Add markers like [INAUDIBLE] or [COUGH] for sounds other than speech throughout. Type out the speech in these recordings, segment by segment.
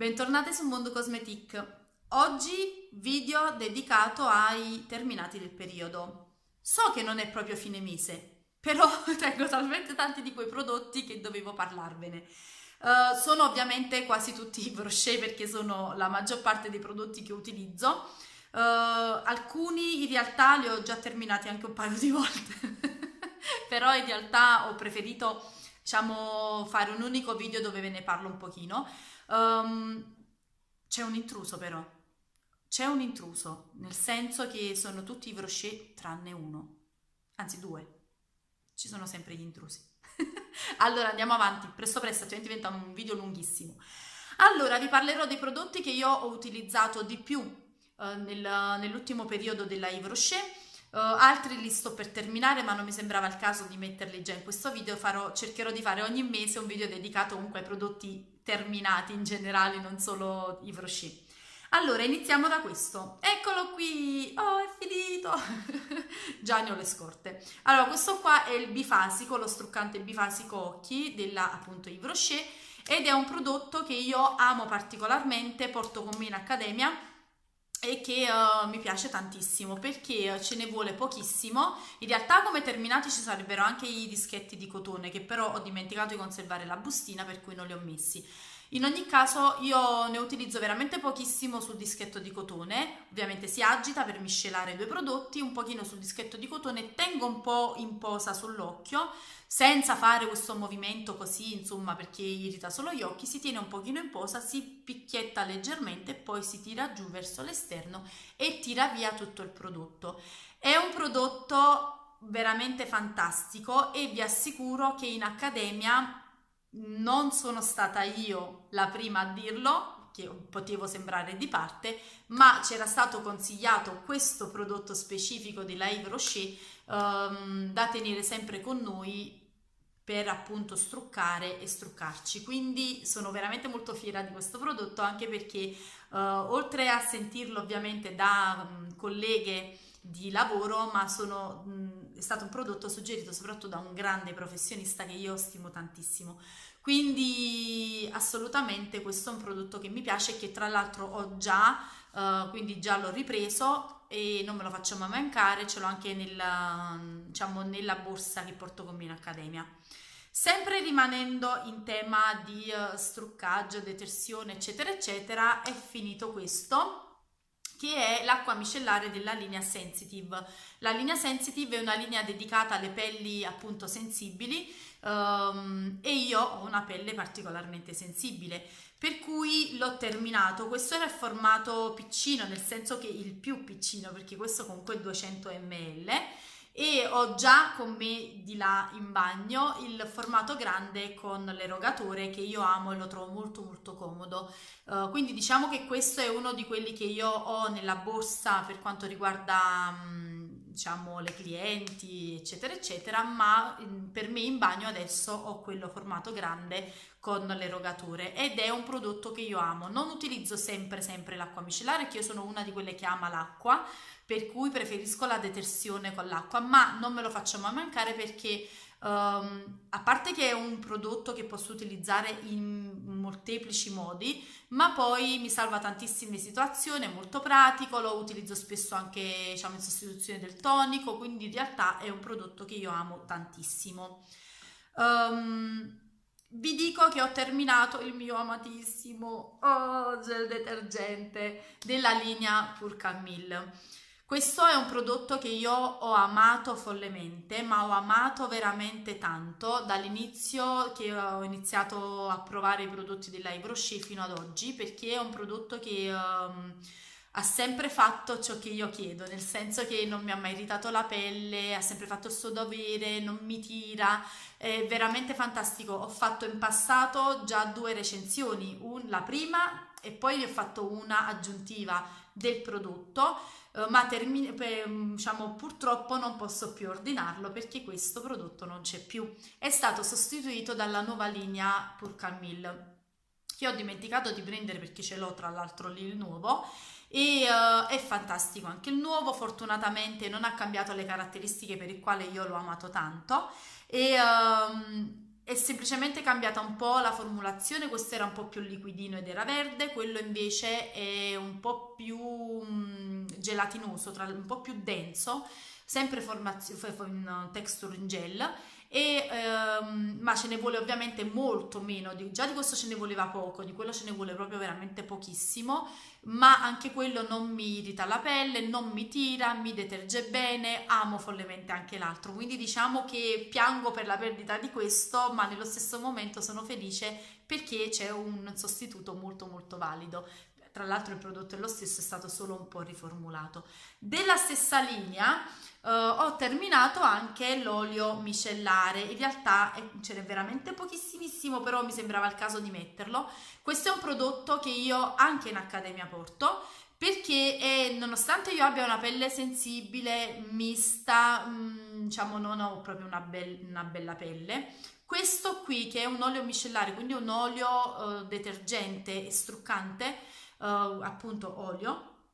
Bentornati su Mondo Cosmetic. Oggi video dedicato ai terminati del periodo. So che non è proprio fine mese, però [LAUGHS] tengo talmente tanti di quei prodotti che dovevo parlarvene. Uh, sono ovviamente quasi tutti i brochet perché sono la maggior parte dei prodotti che utilizzo. Uh, alcuni in realtà li ho già terminati anche un paio di [LAUGHS] volte, però in realtà ho preferito diciamo fare un unico video dove ve ne parlo un pochino. Um, c'è un intruso però, c'è un intruso, nel senso che sono tutti i brochet tranne uno, anzi due. Ci sono sempre gli intrusi. [LAUGHS] allora andiamo avanti, presto presto, altrimenti diventa un video lunghissimo. Allora vi parlerò dei prodotti che io ho utilizzato di più eh, nel, nell'ultimo periodo della Yves Rocher. Uh, altri li sto per terminare, ma non mi sembrava il caso di metterli già in questo video. Farò, cercherò di fare ogni mese un video dedicato comunque ai prodotti terminati in generale, non solo Yves Rocher. Allora, iniziamo da questo. Eccolo qui! Oh, è finito! [LAUGHS] Già ne ho le scorte. Allora, questo qua è il bifasico, lo struccante bifasico occhi della appunto Yves Rocher ed è un prodotto che io amo particolarmente, porto con me in accademia e che uh, mi piace tantissimo perché ce ne vuole pochissimo. In realtà come terminati ci sarebbero anche i dischetti di cotone che però ho dimenticato di conservare la bustina per cui non li ho messi. In ogni caso io ne utilizzo veramente pochissimo sul dischetto di cotone, ovviamente si agita per miscelare i due prodotti, un pochino sul dischetto di cotone, tengo un po' in posa sull'occhio, senza fare questo movimento così, insomma, perché irrita solo gli occhi, si tiene un pochino in posa, si picchietta leggermente, poi si tira giù verso l'esterno e tira via tutto il prodotto. È un prodotto veramente fantastico e vi assicuro che in accademia non sono stata io la prima a dirlo, che potevo sembrare di parte, ma c'era stato consigliato questo prodotto specifico di Live Rocher um, da tenere sempre con noi per appunto struccare e struccarci. Quindi sono veramente molto fiera di questo prodotto anche perché uh, oltre a sentirlo ovviamente da um, colleghe di lavoro, ma sono, mh, è stato un prodotto suggerito soprattutto da un grande professionista che io stimo tantissimo. Quindi assolutamente questo è un prodotto che mi piace e che tra l'altro ho già, uh, quindi già l'ho ripreso e non me lo faccio mai mancare, ce l'ho anche nella, diciamo, nella borsa che porto con me in accademia. Sempre rimanendo in tema di uh, struccaggio, detersione, eccetera, eccetera, è finito questo che è l'acqua micellare della linea Sensitive. La linea Sensitive è una linea dedicata alle pelli appunto sensibili um, e io ho una pelle particolarmente sensibile per cui l'ho terminato. Questo era il formato piccino, nel senso che il più piccino perché questo comunque è 200 ml e ho già con me di là in bagno il formato grande con l'erogatore che io amo e lo trovo molto molto comodo. Uh, quindi diciamo che questo è uno di quelli che io ho nella borsa per quanto riguarda um, diciamo le clienti eccetera eccetera ma per me in bagno adesso ho quello formato grande con l'erogatore ed è un prodotto che io amo. Non utilizzo sempre sempre l'acqua micellare che io sono una di quelle che ama l'acqua per cui preferisco la detersione con l'acqua, ma non me lo faccio mai mancare perché um, a parte che è un prodotto che posso utilizzare in molteplici modi, ma poi mi salva tantissime situazioni, è molto pratico, lo utilizzo spesso anche diciamo, in sostituzione del tonico, quindi in realtà è un prodotto che io amo tantissimo. Um, vi dico che ho terminato il mio amatissimo oh, gel detergente della linea Pur Camille. Questo è un prodotto che io ho amato follemente, ma ho amato veramente tanto dall'inizio che ho iniziato a provare i prodotti della Rocher fino ad oggi, perché è un prodotto che um, ha sempre fatto ciò che io chiedo, nel senso che non mi ha mai irritato la pelle, ha sempre fatto il suo dovere, non mi tira, è veramente fantastico. Ho fatto in passato già due recensioni, un, la prima e poi ne ho fatto una aggiuntiva del prodotto ma termine, per, diciamo, purtroppo non posso più ordinarlo perché questo prodotto non c'è più. È stato sostituito dalla nuova linea Pur Camille che ho dimenticato di prendere perché ce l'ho tra l'altro lì il nuovo. E uh, è fantastico anche il nuovo, fortunatamente non ha cambiato le caratteristiche per il quale io l'ho amato tanto. E um, è semplicemente cambiata un po' la formulazione, questo era un po' più liquidino ed era verde, quello invece è un po' più um, gelatinoso, un po' più denso, sempre in texture in gel e, ehm, ma ce ne vuole ovviamente molto meno, di, già di questo ce ne voleva poco, di quello ce ne vuole proprio veramente pochissimo, ma anche quello non mi irrita la pelle, non mi tira, mi deterge bene, amo follemente anche l'altro, quindi diciamo che piango per la perdita di questo, ma nello stesso momento sono felice perché c'è un sostituto molto molto valido tra l'altro il prodotto è lo stesso, è stato solo un po' riformulato. Della stessa linea eh, ho terminato anche l'olio micellare, in realtà eh, ce n'è veramente pochissimissimo, però mi sembrava il caso di metterlo. Questo è un prodotto che io anche in Accademia porto, perché è, nonostante io abbia una pelle sensibile, mista, mh, mm, diciamo non ho proprio una, be- una bella pelle, questo qui che è un olio micellare, quindi un olio uh, detergente e struccante, uh, appunto olio,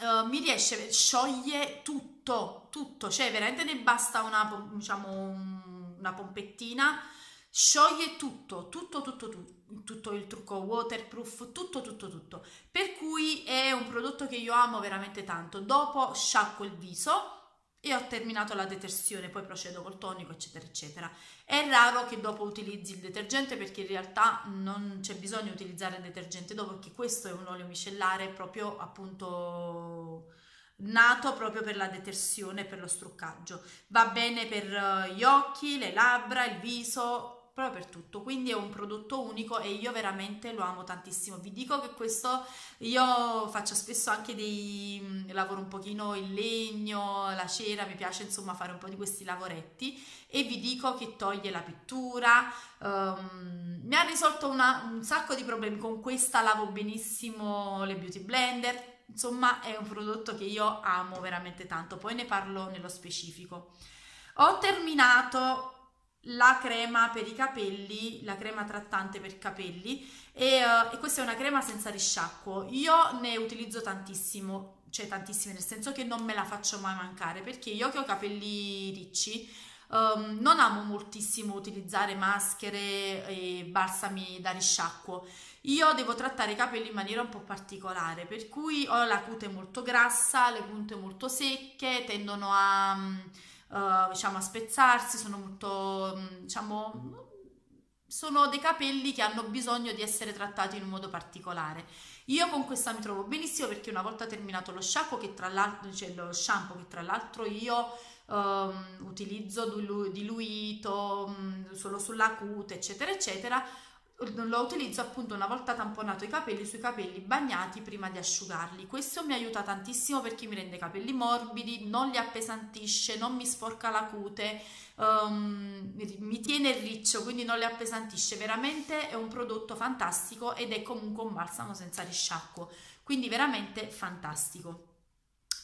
uh, mi riesce, scioglie tutto, tutto, cioè veramente ne basta una, diciamo, una pompettina, scioglie tutto, tutto, tutto, tutto, tutto il trucco waterproof, tutto, tutto, tutto. Per cui è un prodotto che io amo veramente tanto. Dopo sciacquo il viso e ho terminato la detersione, poi procedo col tonico, eccetera, eccetera. È raro che dopo utilizzi il detergente perché in realtà non c'è bisogno di utilizzare il detergente dopo perché questo è un olio micellare proprio appunto nato proprio per la detersione, per lo struccaggio. Va bene per eh, gli occhi, le labbra, il viso, proprio per tutto, quindi è un prodotto unico e io veramente lo amo tantissimo. Vi dico che questo io faccio spesso anche dei mm, lavoro un pochino in legno, la cera, mi piace insomma fare un po' di questi lavoretti. E vi dico che toglie la pittura, um, mi ha risolto una, un sacco di problemi. Con questa lavo benissimo le beauty blender, insomma è un prodotto che io amo veramente tanto, poi ne parlo nello specifico. Ho terminato la crema per i capelli, la crema trattante per capelli e, uh, e, questa è una crema senza risciacquo. Io ne utilizzo tantissimo, cioè tantissime, nel senso che non me la faccio mai mancare perché io che ho capelli ricci um, non amo moltissimo utilizzare maschere e balsami da risciacquo. Io devo trattare i capelli in maniera un po' particolare, per cui ho la cute molto grassa, le punte molto secche, tendono a... Um, uh, diciamo a spezzarsi, sono molto, mm, diciamo, sono dei capelli che hanno bisogno di essere trattati in un modo particolare. Io con questa mi trovo benissimo perché una volta terminato lo shampoo, che tra l'altro, cioè lo shampoo che tra l'altro io um, utilizzo diluito um, solo sulla cute, eccetera, eccetera, lo utilizzo appunto una volta tamponato i capelli sui capelli bagnati prima di asciugarli. Questo mi aiuta tantissimo perché mi rende i capelli morbidi, non li appesantisce, non mi sporca la cute, um, mi tiene riccio, quindi non li appesantisce. Veramente è un prodotto fantastico ed è comunque un balsamo senza risciacquo, quindi veramente fantastico.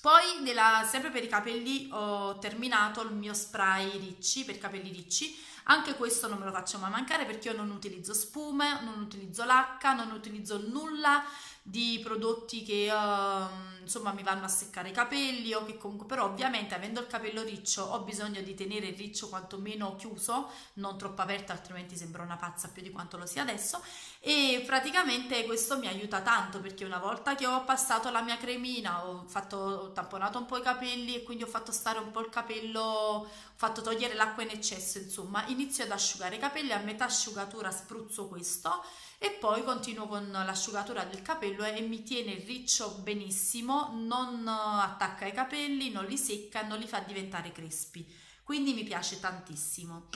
Poi, della, sempre per i capelli, ho terminato il mio spray ricci, per capelli ricci, anche questo non me lo faccio mai mancare perché io non utilizzo spume, non utilizzo lacca, non utilizzo nulla di prodotti che uh, insomma mi vanno a seccare i capelli o che comunque però ovviamente avendo il capello riccio ho bisogno di tenere il riccio quantomeno chiuso non troppo aperto altrimenti sembra una pazza più di quanto lo sia adesso. E praticamente questo mi aiuta tanto perché una volta che ho passato la mia cremina ho, fatto, ho tamponato un po' i capelli e quindi ho fatto stare un po' il capello ho fatto togliere l'acqua in eccesso insomma. Inizio ad asciugare i capelli a metà asciugatura spruzzo questo e poi continuo con l'asciugatura del capello e mi tiene il riccio benissimo, non attacca i capelli, non li secca, non li fa diventare crespi, quindi mi piace tantissimo.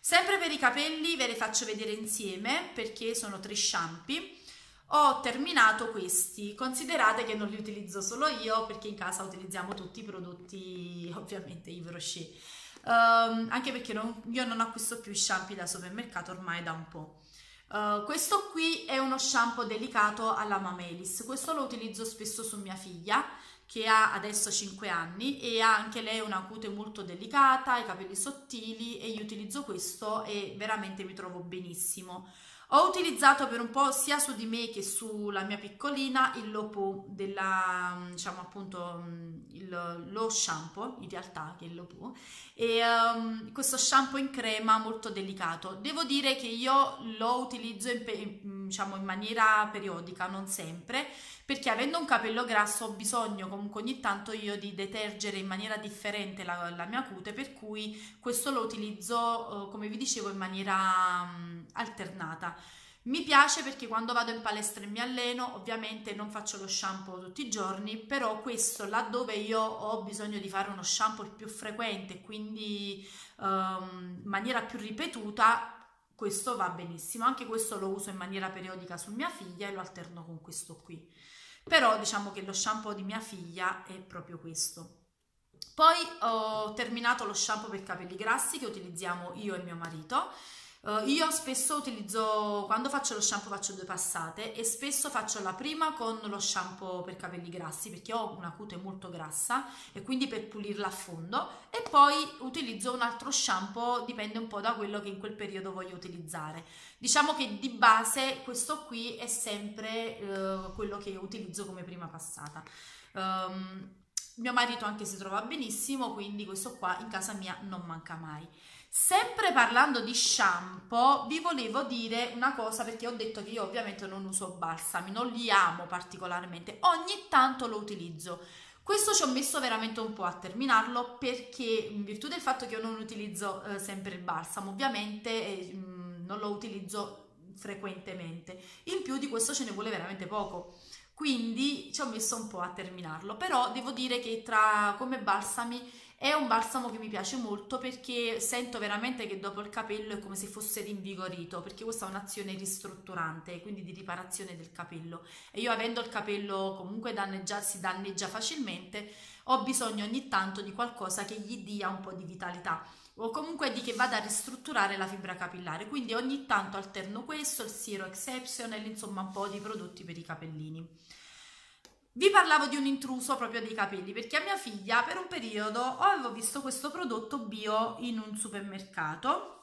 Sempre per i capelli ve li faccio vedere insieme perché sono tre shampoo. Ho terminato questi, considerate che non li utilizzo solo io perché in casa utilizziamo tutti i prodotti [LAUGHS] ovviamente Yves Rocher. Um, anche perché non, io non acquisto più shampoo da supermercato ormai da un po'. Uh, questo qui è uno shampoo delicato alla Mamelis, questo lo utilizzo spesso su mia figlia che ha adesso 5 anni e ha anche lei una cute molto delicata, i capelli sottili e io utilizzo questo e veramente mi trovo benissimo. Ho utilizzato per un po' sia su di me che sulla mia piccolina il Lopu della, diciamo appunto, il, lo shampoo, in realtà che è il Lopu, e um, questo shampoo in crema molto delicato. Devo dire che io lo utilizzo in, diciamo, in maniera periodica, non sempre, perché avendo un capello grasso ho bisogno comunque ogni tanto io di detergere in maniera differente la, la mia cute, per cui questo lo utilizzo, uh, come vi dicevo, in maniera um, alternata. Mi piace perché quando vado in palestra e mi alleno, ovviamente non faccio lo shampoo tutti i giorni, però questo laddove io ho bisogno di fare uno shampoo più frequente, quindi um, in maniera più ripetuta, questo va benissimo. Anche questo lo uso in maniera periodica su mia figlia e lo alterno con questo qui. Però diciamo che lo shampoo di mia figlia è proprio questo. Poi ho terminato lo shampoo per capelli grassi che utilizziamo io e mio marito Uh, io spesso utilizzo, quando faccio lo shampoo faccio due passate e spesso faccio la prima con lo shampoo per capelli grassi perché ho una cute molto grassa e quindi per pulirla a fondo e poi utilizzo un altro shampoo, dipende un po' da quello che in quel periodo voglio utilizzare. Diciamo che di base questo qui è sempre uh, quello che utilizzo come prima passata. Um, mio marito anche si trova benissimo, quindi questo qua in casa mia non manca mai. Sempre parlando di shampoo, vi volevo dire una cosa perché ho detto che io ovviamente non uso balsami, non li amo particolarmente, ogni tanto lo utilizzo. Questo ci ho messo veramente un po' a terminarlo perché in virtù del fatto che io non utilizzo eh, sempre il balsamo, ovviamente eh, non lo utilizzo frequentemente. In più di questo ce ne vuole veramente poco. Quindi ci ho messo un po' a terminarlo, però devo dire che tra come balsami è un balsamo che mi piace molto perché sento veramente che dopo il capello è come se fosse rinvigorito, perché questa è un'azione ristrutturante, quindi di riparazione del capello. E io avendo il capello comunque danneggia, si danneggia facilmente, ho bisogno ogni tanto di qualcosa che gli dia un po' di vitalità o comunque di che vada a ristrutturare la fibra capillare. Quindi ogni tanto alterno questo, il Siro Exceptional, insomma un po' di prodotti per i capellini. Vi parlavo di un intruso proprio dei capelli perché a mia figlia per un periodo avevo visto questo prodotto bio in un supermercato,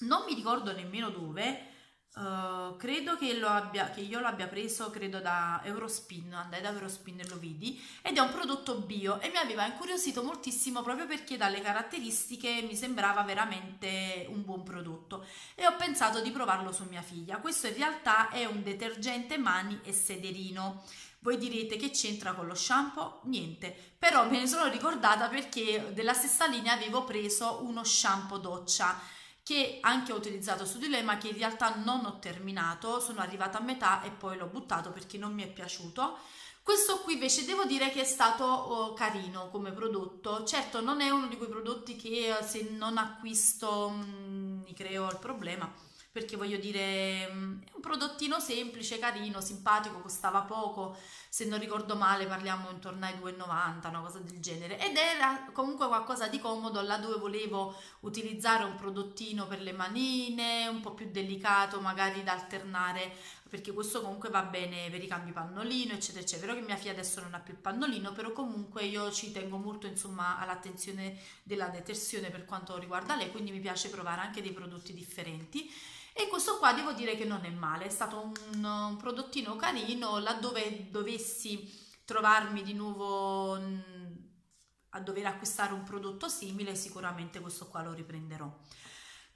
non mi ricordo nemmeno dove, uh, credo che, abbia, che, io l'abbia preso credo da Eurospin, andai da Eurospin e lo vidi ed è un prodotto bio e mi aveva incuriosito moltissimo proprio perché dalle caratteristiche mi sembrava veramente un buon prodotto e ho pensato di provarlo su mia figlia. Questo in realtà è un detergente mani e sederino voi direte che c'entra con lo shampoo? Niente, però me ne sono ricordata perché della stessa linea avevo preso uno shampoo doccia che anche ho utilizzato su di lei ma che in realtà non ho terminato, sono arrivata a metà e poi l'ho buttato perché non mi è piaciuto. Questo qui invece devo dire che è stato oh, carino come prodotto, certo non è uno di quei prodotti che se non acquisto mh, mm, mi creo il problema, perché voglio dire mm, è un prodottino semplice, carino, simpatico, costava poco, se non ricordo male parliamo intorno ai 2,90, una cosa del genere, ed era comunque qualcosa di comodo là dove volevo utilizzare un prodottino per le manine, un po' più delicato magari da alternare, perché questo comunque va bene per i cambi pannolino, eccetera, eccetera, che mia figlia adesso non ha più il pannolino, però comunque io ci tengo molto insomma all'attenzione della detersione per quanto riguarda lei, quindi mi piace provare anche dei prodotti differenti e questo qua devo dire che non è male, è stato un, un prodottino carino, laddove dovessi trovarmi di nuovo a dover acquistare un prodotto simile, sicuramente questo qua lo riprenderò.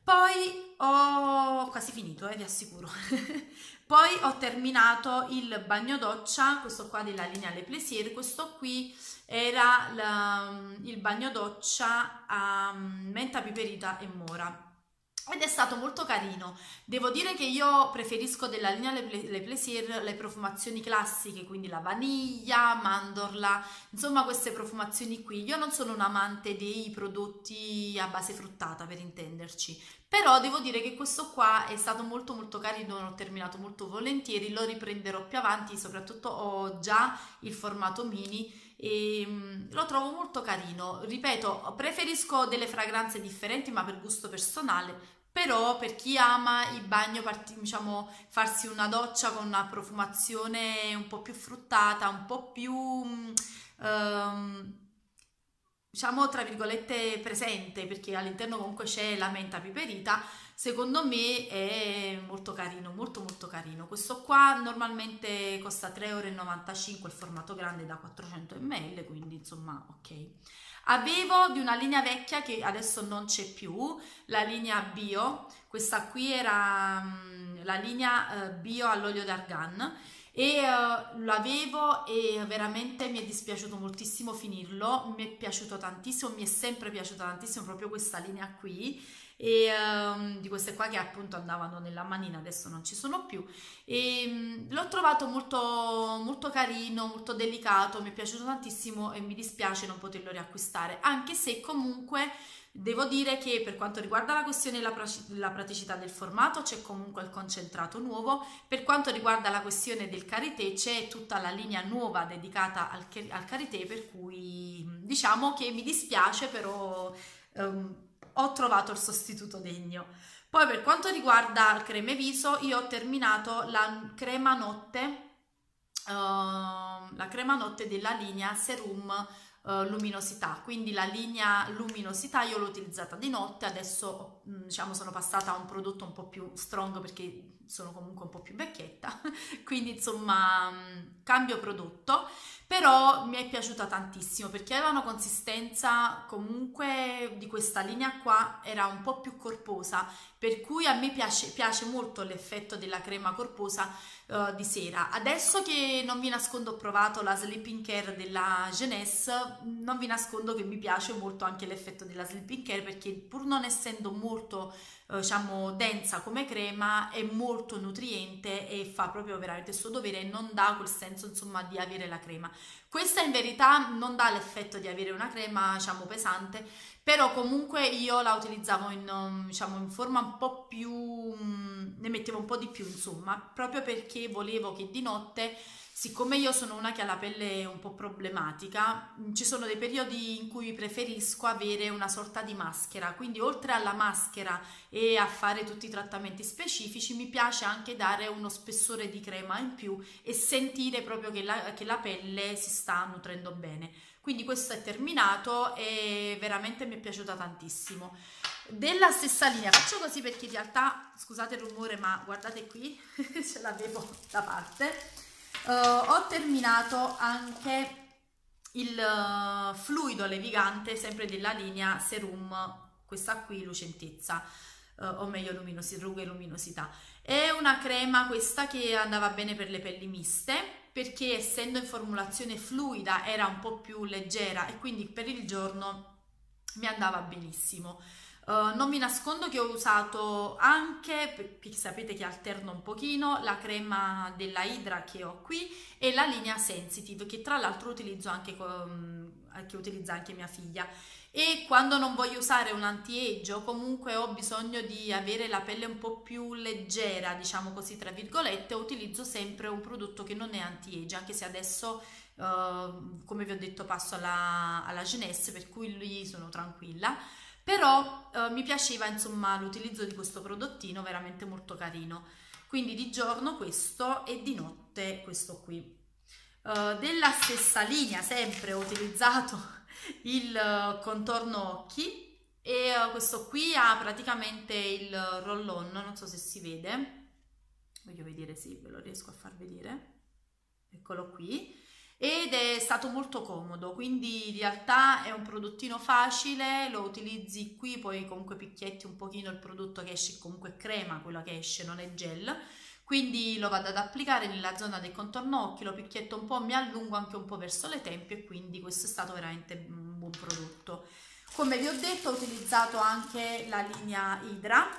Poi ho quasi finito, eh, vi assicuro. [LAUGHS] Poi ho terminato il bagno doccia, questo qua della linea Le Plaisir, questo qui era la, il bagno doccia a menta piperita e mora ed è stato molto carino. Devo dire che io preferisco della linea Le, Plaisir le profumazioni classiche, quindi la vaniglia, mandorla, insomma queste profumazioni qui. Io non sono un amante dei prodotti a base fruttata per intenderci, però devo dire che questo qua è stato molto molto carino, l'ho terminato molto volentieri, lo riprenderò più avanti, soprattutto ho già il formato mini e mm, lo trovo molto carino. Ripeto, preferisco delle fragranze differenti, ma per gusto personale. Però per chi ama il bagno, diciamo, farsi una doccia con una profumazione un po' più fruttata, un po' più um, diciamo tra virgolette presente perché all'interno comunque c'è la menta piperita secondo me è molto carino molto molto carino. Questo qua normalmente costa 3,95 euro il formato grande da 400 ml quindi insomma ok. Avevo di una linea vecchia che adesso non c'è più la linea bio. Questa qui era um, la linea uh, bio all'olio d'argan. E uh, l'avevo e veramente mi è dispiaciuto moltissimo finirlo, mi è piaciuto tantissimo, mi è sempre piaciuta tantissimo proprio questa linea qui e um, di queste qua che appunto andavano nella manina adesso non ci sono più. E um, l'ho trovato molto molto carino molto delicato mi è piaciuto tantissimo e mi dispiace non poterlo riacquistare. Anche se comunque Devo dire che per quanto riguarda la questione della praticità del formato c'è comunque il concentrato nuovo, per quanto riguarda la questione del karité c'è tutta la linea nuova dedicata al, karité per cui diciamo che mi dispiace però um, ho trovato il sostituto degno. Poi per quanto riguarda il creme viso io ho terminato la crema notte, uh, la crema notte della linea Serum uh, luminosità, quindi la linea luminosità io l'ho utilizzata di notte, adesso mm, diciamo sono passata a un prodotto un po' più strong perché sono comunque un po' più vecchietta, [LAUGHS] quindi insomma mm, cambio prodotto, però mi è piaciuta tantissimo perché aveva una consistenza comunque di questa linea qua, era un po' più corposa, per cui a me piace, piace molto l'effetto della crema corposa uh, di sera. Adesso che non vi nascondo ho provato la Sleeping Care della Genes, non vi nascondo che mi piace molto anche l'effetto della Sleeping Care perché pur non essendo molto uh, diciamo densa come crema è molto nutriente e fa proprio veramente il suo dovere e non dà quel senso insomma di avere la crema. Questa in verità non dà l'effetto di avere una crema diciamo pesante però comunque io la utilizzavo in, um, diciamo, in forma un po' più, mm, ne mettevo un po' di più insomma, proprio perché volevo che di notte, siccome io sono una che ha la pelle un po' problematica, mm, ci sono dei periodi in cui preferisco avere una sorta di maschera, quindi oltre alla maschera e a fare tutti i trattamenti specifici, mi piace anche dare uno spessore di crema in più e sentire proprio che la, che la pelle si sta nutrendo bene. Quindi questo è terminato e veramente mi è piaciuta tantissimo. Della stessa linea, faccio così perché in realtà, scusate il rumore, ma guardate qui, [LAUGHS] ce l'avevo da parte. Uh, ho terminato anche il uh, fluido levigante, sempre della linea Serum, questa qui, lucentezza, uh, o meglio luminosi, rughe e luminosità. È una crema questa che andava bene per le pelli miste, perché essendo in formulazione fluida era un po' più leggera e quindi per il giorno mi andava benissimo. Uh, non vi nascondo che ho usato anche, sapete che alterno un pochino, la crema della Hydra che ho qui e la linea Sensitive che tra l'altro utilizzo anche, con, che utilizza anche mia figlia. E quando non voglio usare un anti-age o comunque ho bisogno di avere la pelle un po' più leggera, diciamo così tra virgolette, utilizzo sempre un prodotto che non è anti-age, anche se adesso uh, come vi ho detto passo alla, alla Genes per cui lì sono tranquilla però uh, mi piaceva insomma l'utilizzo di questo prodottino veramente molto carino. Quindi di giorno questo e di notte questo qui. Uh, della stessa linea sempre ho utilizzato [LAUGHS] il eh, contorno occhi e uh, questo qui ha praticamente il roll-on, non so se si vede, voglio vedere se ve lo riesco a far vedere, eccolo qui, ed è stato molto comodo, quindi in realtà è un prodottino facile, lo utilizzi qui, poi comunque picchietti un pochino il prodotto che esce, comunque crema, quello che esce non è gel, quindi lo vado ad applicare nella zona del contorno occhi, lo picchietto un po', mi allungo anche un po' verso le tempie quindi questo è stato veramente un buon prodotto. Come vi ho detto ho utilizzato anche la linea Hydra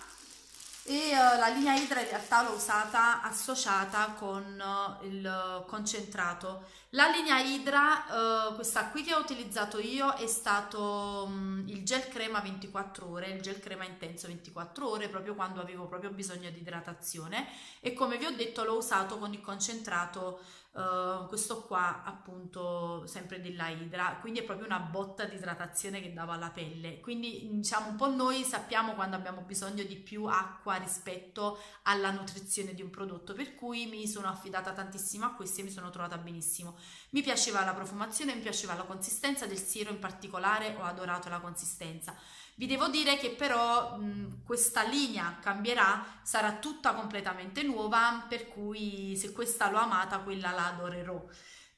e uh, la linea Hydra in realtà l'ho usata associata con uh, il concentrato la linea Hydra uh, questa qui che ho utilizzato io è stato um, il gel crema 24 ore il gel crema intenso 24 ore proprio quando avevo proprio bisogno di idratazione. E come vi ho detto l'ho usato con il concentrato Uh, questo qua appunto sempre della Idra quindi è proprio una botta di idratazione che dava alla pelle. Quindi diciamo un po' noi sappiamo quando abbiamo bisogno di più acqua rispetto alla nutrizione di un prodotto. Per cui mi sono affidata tantissimo a questi e mi sono trovata benissimo mi piaceva la profumazione mi piaceva la consistenza del siero in particolare ho adorato la consistenza vi devo dire che però mh, questa linea cambierà, sarà tutta completamente nuova, per cui se questa l'ho amata, quella la adorerò.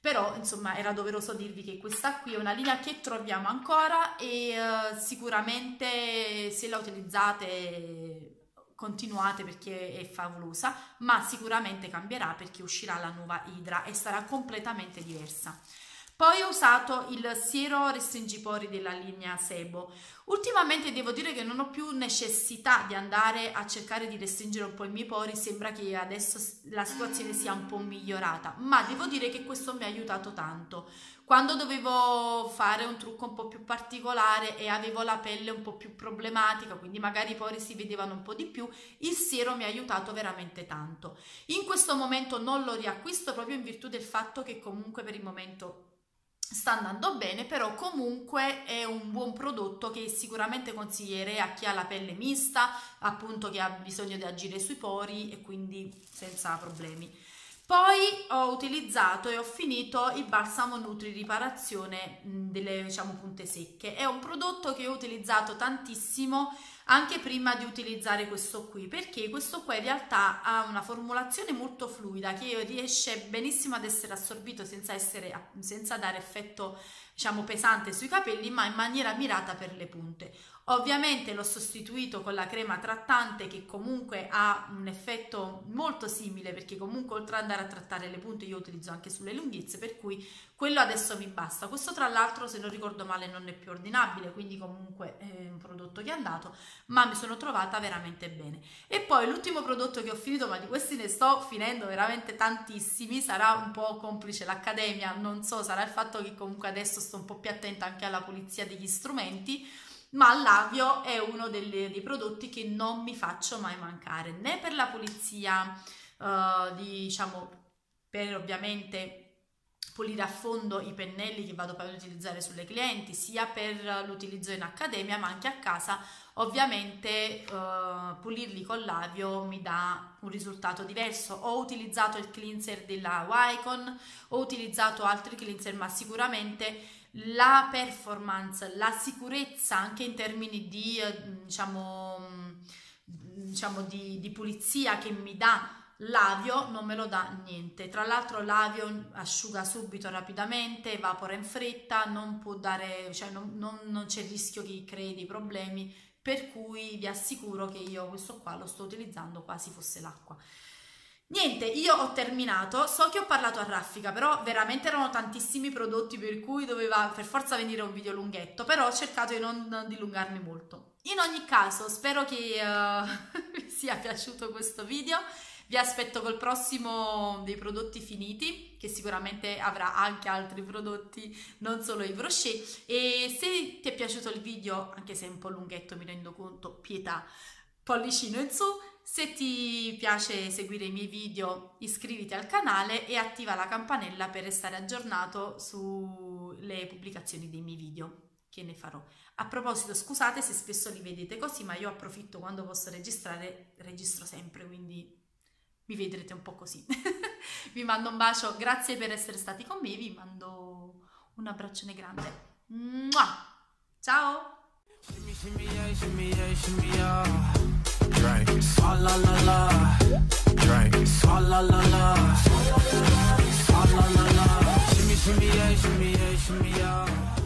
Però insomma era doveroso dirvi che questa qui è una linea che troviamo ancora e uh, sicuramente se la utilizzate continuate perché è favolosa, ma sicuramente cambierà perché uscirà la nuova Idra e sarà completamente diversa. Poi ho usato il siero restringipori della linea Sebo. Ultimamente devo dire che non ho più necessità di andare a cercare di restringere un po' i miei pori, sembra che adesso la situazione sia un po' migliorata, ma devo dire che questo mi ha aiutato tanto. Quando dovevo fare un trucco un po' più particolare e avevo la pelle un po' più problematica, quindi magari i pori si vedevano un po' di più, il siero mi ha aiutato veramente tanto. In questo momento non lo riacquisto proprio in virtù del fatto che comunque per il momento sta andando bene, però comunque è un buon prodotto che sicuramente consiglierei a chi ha la pelle mista, appunto che ha bisogno di agire sui pori e quindi senza problemi. Poi ho utilizzato e ho finito il balsamo Nutri Riparazione delle diciamo punte secche. È un prodotto che ho utilizzato tantissimo anche prima di utilizzare questo qui perché questo qua in realtà ha una formulazione molto fluida che riesce benissimo ad essere assorbito senza, essere, senza dare effetto diciamo pesante sui capelli ma in maniera mirata per le punte Ovviamente l'ho sostituito con la crema trattante che comunque ha un effetto molto simile perché comunque oltre ad andare a trattare le punte io utilizzo anche sulle lunghezze per cui quello adesso mi basta. Questo tra l'altro se non ricordo male non è più ordinabile quindi comunque è un prodotto che è andato ma mi sono trovata veramente bene. E poi l'ultimo prodotto che ho finito ma di questi ne sto finendo veramente tantissimi sarà un po' complice l'accademia non so sarà il fatto che comunque adesso sto un po' più attenta anche alla pulizia degli strumenti ma l'avio è uno delle, dei prodotti che non mi faccio mai mancare, né per la pulizia, di, diciamo, per ovviamente pulire a fondo i pennelli che vado poi ad utilizzare sulle clienti, sia per l'utilizzo in accademia, ma anche a casa. Ovviamente uh, pulirli con l'avio mi dà un risultato diverso. Ho utilizzato il cleanser della Wycon, ho utilizzato altri cleanser, ma sicuramente la performance, la sicurezza anche in termini di, eh, diciamo, mm, diciamo di, di pulizia che mi dà l'avio non me lo dà niente. Tra l'altro l'avio asciuga subito rapidamente evapora in fretta non può dare cioè non, non, non c'è il rischio che crei dei problemi per cui vi assicuro che io questo qua lo sto utilizzando quasi fosse l'acqua Niente, io ho terminato, so che ho parlato a raffica, però veramente erano tantissimi prodotti per cui doveva per forza venire un video lunghetto, però ho cercato di non dilungarmi molto. In ogni caso, spero che uh, [LAUGHS] vi sia piaciuto questo video, vi aspetto col prossimo dei prodotti finiti, che sicuramente avrà anche altri prodotti, non solo i brochet, e se ti è piaciuto il video, anche se è un po' lunghetto mi rendo conto, pietà, pollicino in su, se ti piace seguire i miei video iscriviti al canale e attiva la campanella per restare aggiornato sulle pubblicazioni dei miei video che ne farò. A proposito, scusate se spesso li vedete così, ma io approfitto quando posso registrare, registro sempre, quindi mi vedrete un po' così. [LAUGHS] vi mando un bacio, grazie per essere stati con me, vi mando un abbraccione grande. Mua! Ciao! Drink. Swalla la la. Drink. Swalla la la. Swalla la la. Shimmy, shimmy, yeah, shimmy, yeah, shimmy, yeah.